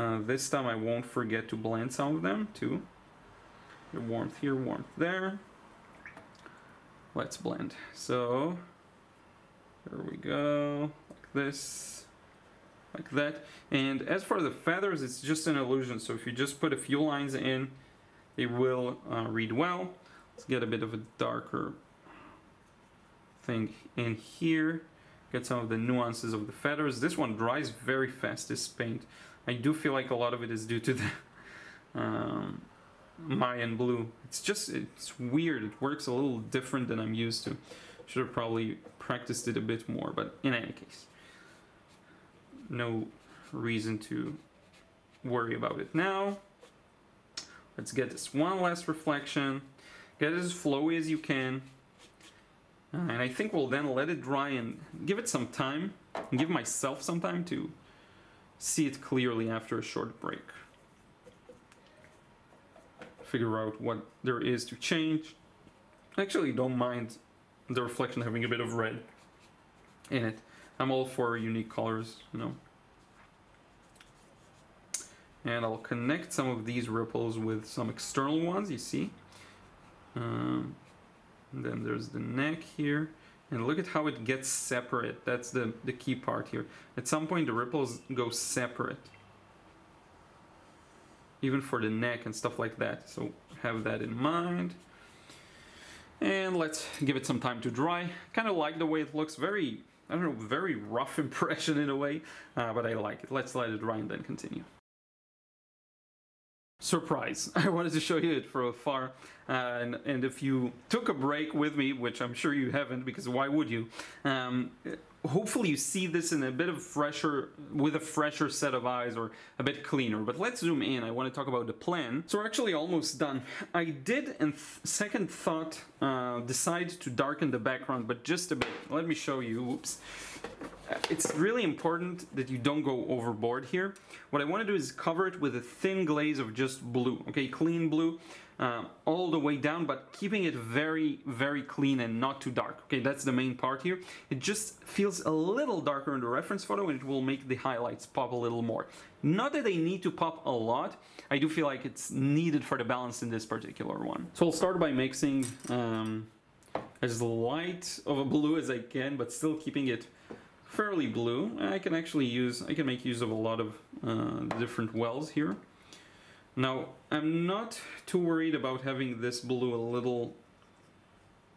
Uh, this time I won't forget to blend some of them too. Warmth here, warmth there. Let's blend. So, there we go, like this like that. And as for the feathers, it's just an illusion. So if you just put a few lines in, they will uh, read well. Let's get a bit of a darker thing in here. Get some of the nuances of the feathers. This one dries very fast, this paint. I do feel like a lot of it is due to the um, Mayan blue. It's just, it's weird. It works a little different than I'm used to. Should have probably practiced it a bit more, but in any case no reason to worry about it now. Let's get this one last reflection. Get as flowy as you can. And I think we'll then let it dry and give it some time. Give myself some time to see it clearly after a short break. Figure out what there is to change. Actually don't mind the reflection having a bit of red in it. I'm all for unique colors, you know. And I'll connect some of these ripples with some external ones, you see. Um, then there's the neck here. And look at how it gets separate. That's the, the key part here. At some point the ripples go separate. Even for the neck and stuff like that. So have that in mind. And let's give it some time to dry. Kind of like the way it looks. Very, I don't know, very rough impression in a way. Uh, but I like it. Let's let it dry and then continue surprise. I wanted to show you it from afar uh, and, and if you took a break with me which i'm sure you haven't because why would you um, hopefully you see this in a bit of fresher with a fresher set of eyes or a bit cleaner. But let's zoom in. I want to talk about the plan. So we're actually almost done. I did in second thought uh, decide to darken the background but just a bit. Let me show you. Oops it's really important that you don't go overboard here. What I want to do is cover it with a thin glaze of just blue, okay, clean blue, uh, all the way down, but keeping it very, very clean and not too dark. Okay, that's the main part here. It just feels a little darker in the reference photo and it will make the highlights pop a little more. Not that they need to pop a lot, I do feel like it's needed for the balance in this particular one. So I'll start by mixing um, as light of a blue as I can, but still keeping it fairly blue. I can actually use, I can make use of a lot of uh, different wells here. Now, I'm not too worried about having this blue a little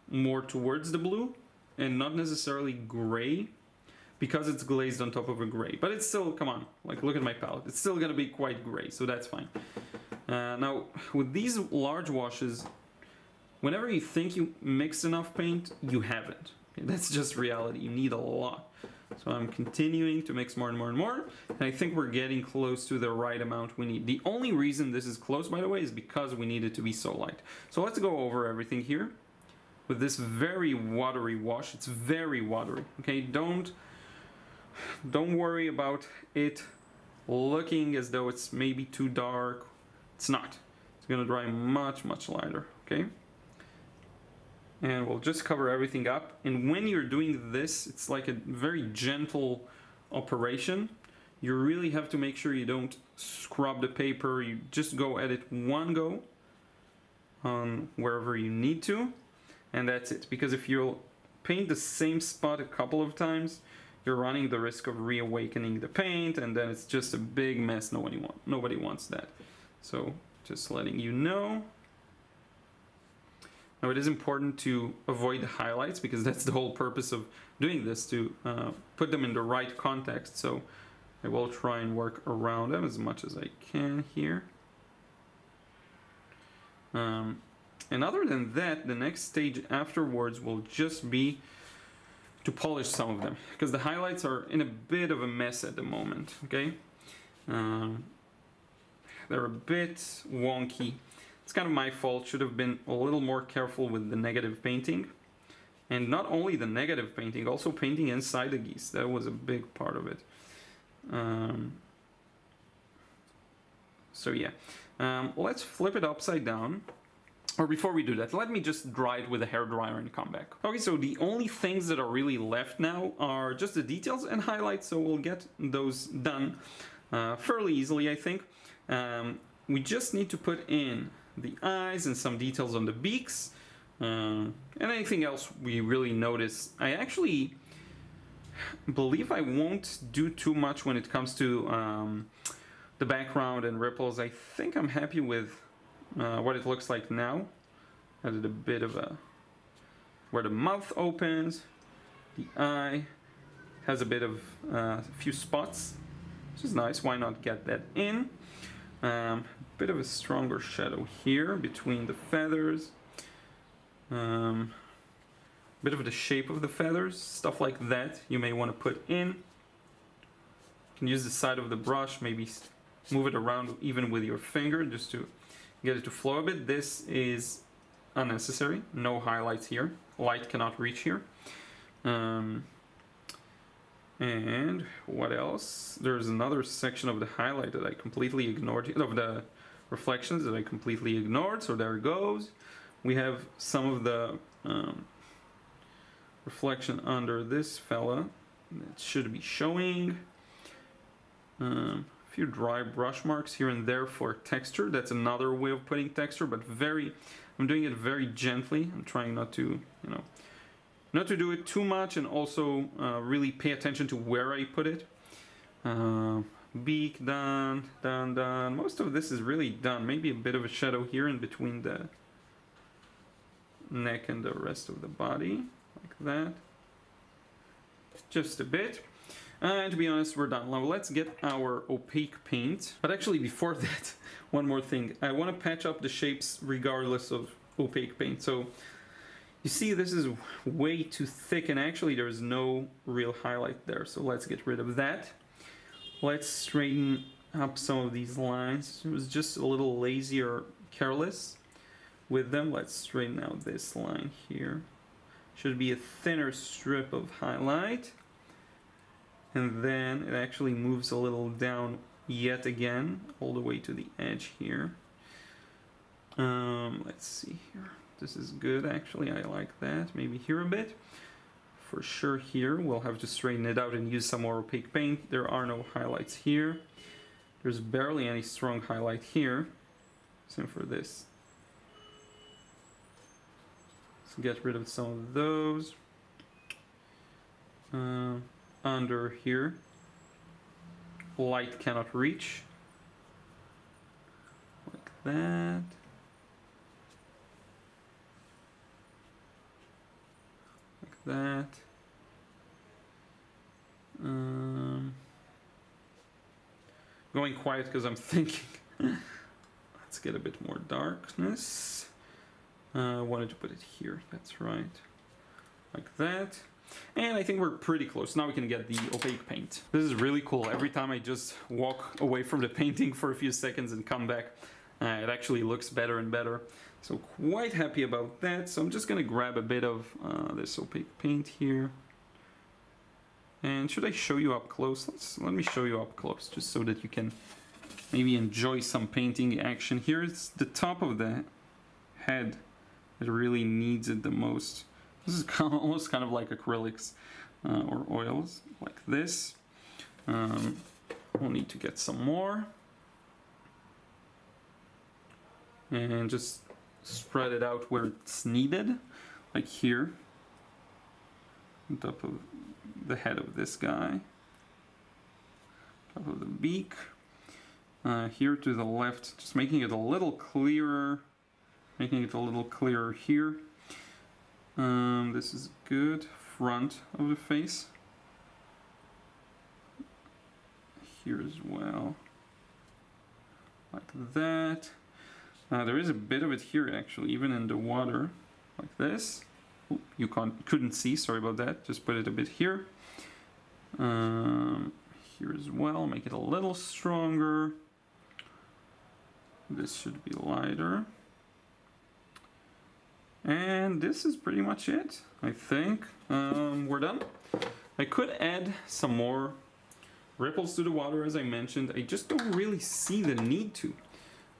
more towards the blue and not necessarily gray because it's glazed on top of a gray. But it's still, come on, like look at my palette. It's still gonna be quite gray, so that's fine. Uh, now, with these large washes, whenever you think you mixed enough paint, you haven't. That's just reality. You need a lot. So I'm continuing to mix more and more and more, and I think we're getting close to the right amount we need. The only reason this is close, by the way, is because we need it to be so light. So let's go over everything here with this very watery wash. It's very watery, okay? Don't, don't worry about it looking as though it's maybe too dark. It's not. It's gonna dry much, much lighter, okay? And we'll just cover everything up. And when you're doing this it's like a very gentle operation. You really have to make sure you don't scrub the paper. You just go at it one go on wherever you need to and that's it. Because if you paint the same spot a couple of times you're running the risk of reawakening the paint and then it's just a big mess. Nobody want nobody wants that. So just letting you know now it is important to avoid the highlights because that's the whole purpose of doing this, to uh, put them in the right context. So I will try and work around them as much as I can here. Um, and other than that, the next stage afterwards will just be to polish some of them because the highlights are in a bit of a mess at the moment, okay? Um, they're a bit wonky. It's kind of my fault, should have been a little more careful with the negative painting. And not only the negative painting, also painting inside the geese. That was a big part of it. Um, so yeah, um, let's flip it upside down. Or before we do that, let me just dry it with a hair dryer and come back. Okay, so the only things that are really left now are just the details and highlights, so we'll get those done uh, fairly easily, I think. Um, we just need to put in the eyes and some details on the beaks. Uh, and anything else we really notice. I actually believe I won't do too much when it comes to um, the background and ripples. I think I'm happy with uh, what it looks like now. Added a bit of a where the mouth opens, the eye has a bit of uh, a few spots, which is nice. Why not get that in? Um, bit of a stronger shadow here between the feathers. Um, bit of the shape of the feathers, stuff like that you may want to put in. You can use the side of the brush, maybe move it around even with your finger just to get it to flow a bit. This is unnecessary. No highlights here. Light cannot reach here. Um, and what else? There's another section of the highlight that I completely ignored, of the reflections that I completely ignored, so there it goes. We have some of the um, reflection under this fella that should be showing. Um, a few dry brush marks here and there for texture. That's another way of putting texture, but very, I'm doing it very gently. I'm trying not to, you know, not to do it too much and also uh, really pay attention to where I put it. Uh, beak done, done, done. Most of this is really done. Maybe a bit of a shadow here in between the neck and the rest of the body, like that. Just a bit. And to be honest, we're done. Now let's get our opaque paint. But actually before that, one more thing. I want to patch up the shapes regardless of opaque paint. So you see this is way too thick and actually there's no real highlight there. So let's get rid of that. Let's straighten up some of these lines. It was just a little lazy or careless with them. Let's straighten out this line here. Should be a thinner strip of highlight. And then it actually moves a little down yet again, all the way to the edge here. Um, let's see here. This is good actually, I like that. Maybe here a bit. For sure here, we'll have to straighten it out and use some more opaque paint. There are no highlights here. There's barely any strong highlight here. Same for this. So get rid of some of those. Uh, under here, light cannot reach. Like that. That. Um, going quiet because I'm thinking. Let's get a bit more darkness. I uh, wanted to put it here, that's right. Like that. And I think we're pretty close. Now we can get the opaque paint. This is really cool. Every time I just walk away from the painting for a few seconds and come back, uh, it actually looks better and better. So quite happy about that. So I'm just gonna grab a bit of uh, this opaque paint here. And should I show you up close? Let's, let me show you up close just so that you can maybe enjoy some painting action. Here's the top of the head that really needs it the most. This is kind of, almost kind of like acrylics uh, or oils, like this. Um, we'll need to get some more. And just spread it out where it's needed, like here, on top of the head of this guy, top of the beak. Uh, here to the left, just making it a little clearer making it a little clearer here. Um, this is good. Front of the face. Here as well. Like that. Uh, there is a bit of it here actually, even in the water. Like this. You can't, couldn't see, sorry about that. Just put it a bit here. Um, here as well, make it a little stronger. This should be lighter. And this is pretty much it, I think. Um, we're done. I could add some more ripples to the water, as I mentioned. I just don't really see the need to.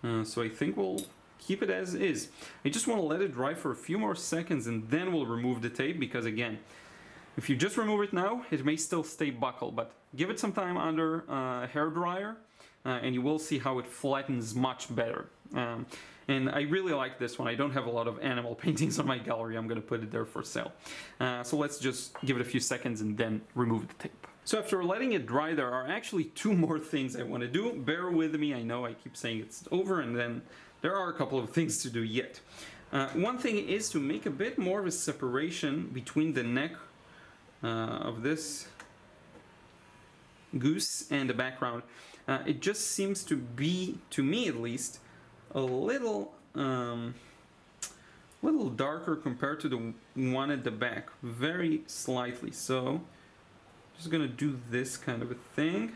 Uh, so I think we'll keep it as is. I just want to let it dry for a few more seconds and then we'll remove the tape because again, if you just remove it now, it may still stay buckled, but give it some time under uh, a hair dryer uh, and you will see how it flattens much better. Um, and I really like this one. I don't have a lot of animal paintings on my gallery. I'm going to put it there for sale. Uh, so let's just give it a few seconds and then remove the tape. So after letting it dry, there are actually two more things I want to do. Bear with me. I know I keep saying it's over and then there are a couple of things to do yet. Uh, one thing is to make a bit more of a separation between the neck uh, of this goose and the background. Uh, it just seems to be, to me at least, a little um, little darker compared to the one at the back very slightly so just gonna do this kind of a thing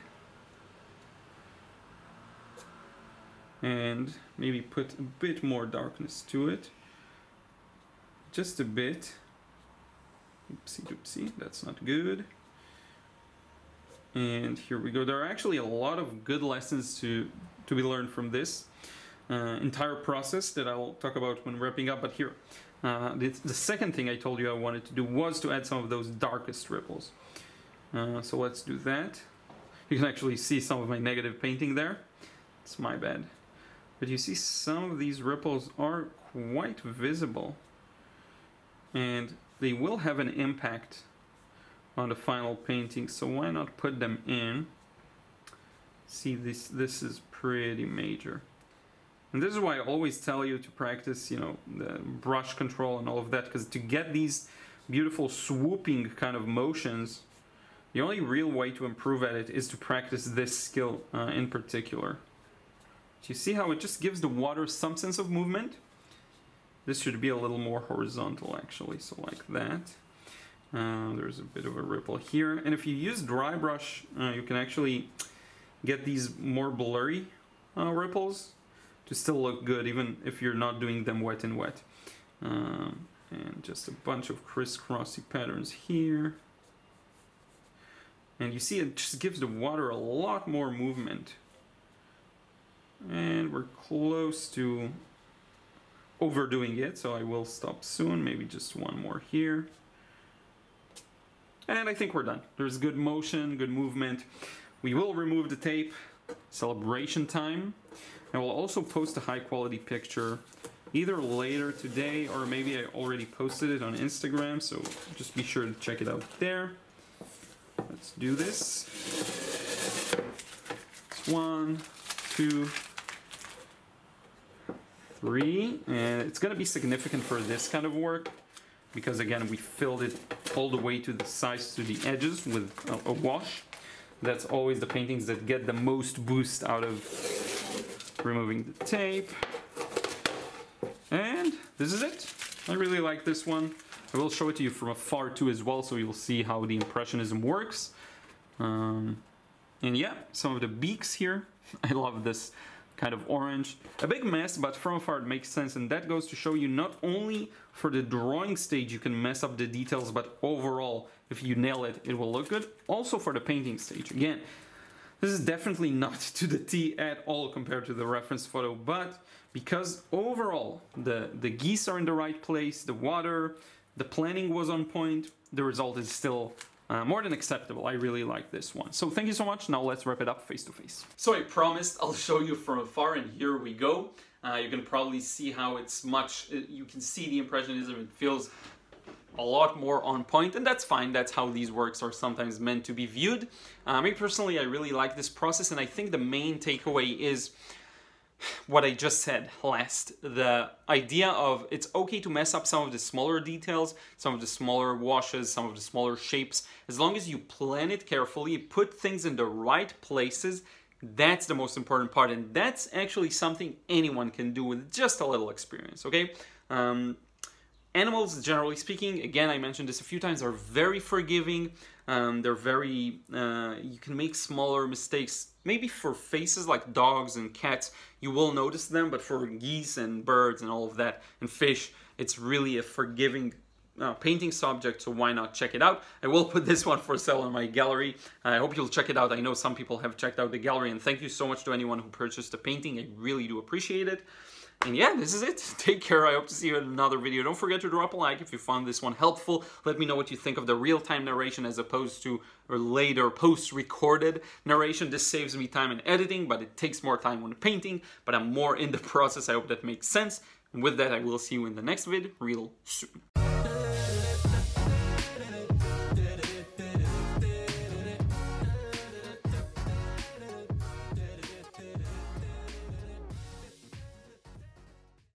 and maybe put a bit more darkness to it. Just a bit. Oopsie doopsie, that's not good. And here we go. There are actually a lot of good lessons to, to be learned from this uh, entire process that I'll talk about when wrapping up. But here, uh, the, the, second thing I told you I wanted to do was to add some of those darkest ripples. Uh, so let's do that. You can actually see some of my negative painting there. It's my bad. But you see some of these ripples are quite visible. And they will have an impact on the final painting, so why not put them in? See, this, this is pretty major. And this is why I always tell you to practice, you know, the brush control and all of that, because to get these beautiful swooping kind of motions, the only real way to improve at it is to practice this skill uh, in particular. Do you see how it just gives the water some sense of movement? This should be a little more horizontal actually, so like that. Uh, there's a bit of a ripple here. And if you use dry brush, uh, you can actually get these more blurry uh, ripples to still look good even if you're not doing them wet and wet. Um, and just a bunch of crisscrossy patterns here. And you see it just gives the water a lot more movement. And we're close to overdoing it, so I will stop soon. Maybe just one more here. And I think we're done. There's good motion, good movement. We will remove the tape. Celebration time. I will also post a high quality picture either later today or maybe I already posted it on Instagram, so just be sure to check it out there. Let's do this. It's one, two, three, and it's gonna be significant for this kind of work because again, we filled it all the way to the sides, to the edges with a, a wash. That's always the paintings that get the most boost out of removing the tape. And this is it. I really like this one. I will show it to you from afar too as well, so you'll see how the Impressionism works. Um, and yeah, some of the beaks here. I love this kind of orange. A big mess, but from afar it makes sense, and that goes to show you not only for the drawing stage you can mess up the details, but overall, if you nail it, it will look good. Also for the painting stage. Again, this is definitely not to the T at all compared to the reference photo, but because overall the, the geese are in the right place, the water, the planning was on point, the result is still uh, more than acceptable. I really like this one. So thank you so much. Now let's wrap it up face to face. So I promised I'll show you from afar and here we go. Uh, you can probably see how it's much, uh, you can see the Impressionism, it feels a lot more on point and that's fine that's how these works are sometimes meant to be viewed uh, me personally i really like this process and i think the main takeaway is what I just said last. The idea of it's okay to mess up some of the smaller details, some of the smaller washes, some of the smaller shapes, as long as you plan it carefully, put things in the right places. That's the most important part, and that's actually something anyone can do with just a little experience, okay? Um, Animals, generally speaking, again, I mentioned this a few times, are very forgiving. Um, they're very, uh, you can make smaller mistakes. Maybe for faces like dogs and cats, you will notice them, but for geese and birds and all of that, and fish, it's really a forgiving uh, painting subject, so why not check it out? I will put this one for sale in my gallery. I hope you'll check it out. I know some people have checked out the gallery, and thank you so much to anyone who purchased the painting. I really do appreciate it. And yeah, this is it. Take care. I hope to see you in another video. Don't forget to drop a like if you found this one helpful. Let me know what you think of the real-time narration as opposed to later post-recorded narration. This saves me time in editing, but it takes more time when painting, but I'm more in the process. I hope that makes sense. And with that, I will see you in the next vid real soon.